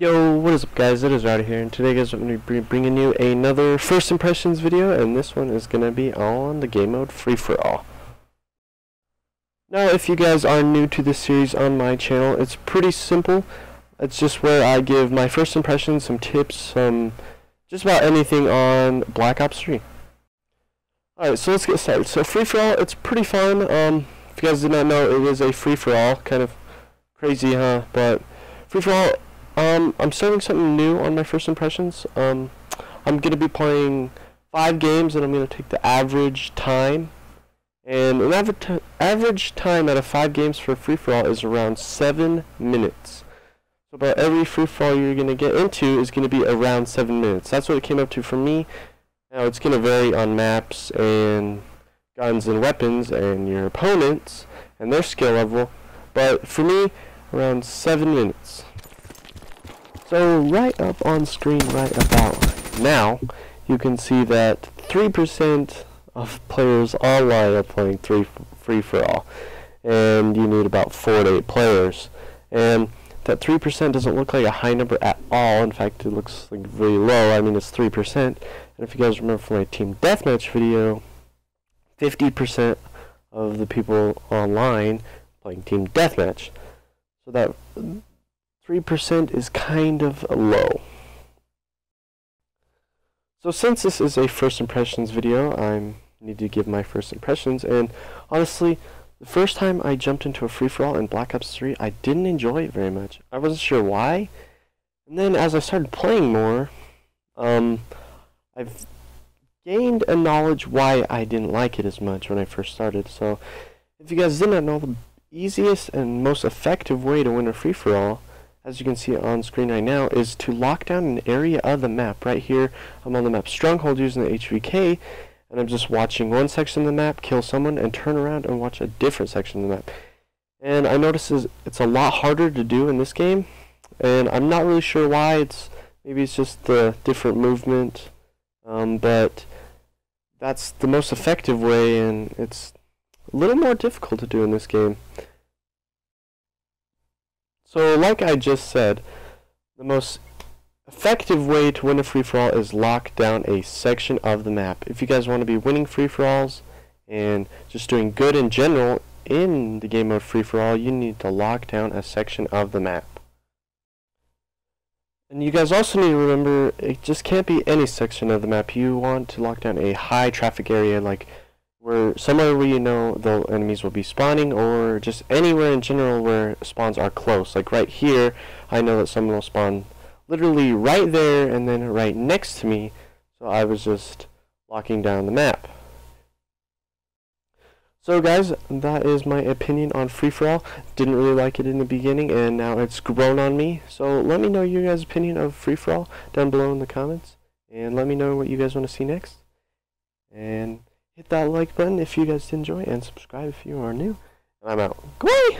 Yo, what is up guys, it is Rowdy here, and today guys I'm going to be bringing you another first impressions video, and this one is going to be on the game mode free-for-all. Now if you guys are new to this series on my channel, it's pretty simple. It's just where I give my first impressions, some tips, some just about anything on Black Ops 3. Alright, so let's get started. So free-for-all, it's pretty fun. Um, if you guys did not know, it is a free-for-all, kind of crazy, huh? But free-for-all um, I'm starting something new on my first impressions. Um, I'm going to be playing five games, and I'm going to take the average time. And an average, average time out of five games for free-for-all is around seven minutes. So about every free-for-all you're going to get into is going to be around seven minutes. That's what it came up to for me. Now, it's going to vary on maps and guns and weapons and your opponents and their skill level. But for me, around seven minutes. So right up on screen right about now, you can see that 3% of players online are playing three free-for-all. And you need about 4 to 8 players. And that 3% doesn't look like a high number at all. In fact, it looks like really low. I mean, it's 3%. And if you guys remember from my Team Deathmatch video, 50% of the people online playing Team Deathmatch. So that 3% is kind of low. So since this is a first impressions video, I need to give my first impressions, and honestly, the first time I jumped into a free-for-all in Black Ops 3, I didn't enjoy it very much. I wasn't sure why, and then as I started playing more, um, I've gained a knowledge why I didn't like it as much when I first started, so if you guys did not know, the easiest and most effective way to win a free-for-all as you can see on screen right now, is to lock down an area of the map. Right here, I'm on the map Stronghold using the HVK, and I'm just watching one section of the map, kill someone, and turn around and watch a different section of the map. And I notice it's a lot harder to do in this game, and I'm not really sure why. It's Maybe it's just the different movement, um, but that's the most effective way, and it's a little more difficult to do in this game. So like I just said, the most effective way to win a free-for-all is lock down a section of the map. If you guys want to be winning free-for-alls and just doing good in general in the game mode free-for-all, you need to lock down a section of the map. And you guys also need to remember, it just can't be any section of the map. You want to lock down a high traffic area like where somewhere where you know the enemies will be spawning or just anywhere in general where spawns are close. Like right here, I know that someone will spawn literally right there and then right next to me. So I was just locking down the map. So guys, that is my opinion on free-for-all. Didn't really like it in the beginning and now it's grown on me. So let me know your guys' opinion of free-for-all down below in the comments. And let me know what you guys want to see next. And hit that like button if you guys did enjoy, and subscribe if you are new. And I'm out. Go away!